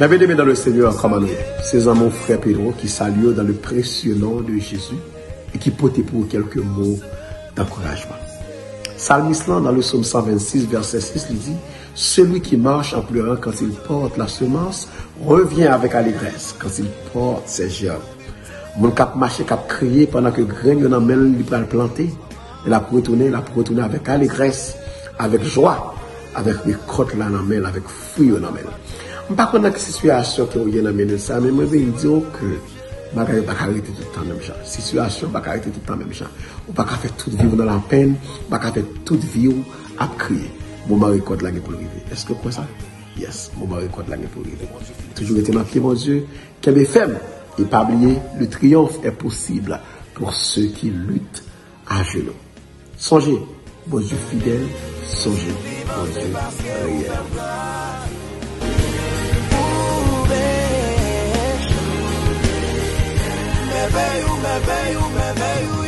La bien dans le Seigneur, comme c'est à mon frère Pedro qui salue dans le précieux nom de Jésus et qui peut pour quelques mots d'encouragement. Salmislan dans le psaume 126, verset 6, il dit Celui qui marche en pleurant quand il porte la semence revient avec allégresse quand il porte ses germes. Mon cap marché, cap crié pendant que grain yon amène lui planter. Il a retourné, il a retourné avec allégresse, avec joie, avec les côtes là dans avec fruit yon amène. Par contre, dans la situation que vous avez ça, mais je veux dire que bagay pas arrêter tout le temps même genre. Situation pas arrêter tout le temps même genre. Ou pas faire toute vie dans la peine, pas faire toute vie à crier. Mon mari code là pour arriver. Est-ce que quoi ça? Yes, mon mari code là pour arriver. Toujours été marqué mon Dieu, qu'elle est faible. Et pas oublier, le triomphe est possible pour ceux qui luttent à genoux. Songez, mon Dieu fidèle, songez, ponte real. Me veio, me veio, me veio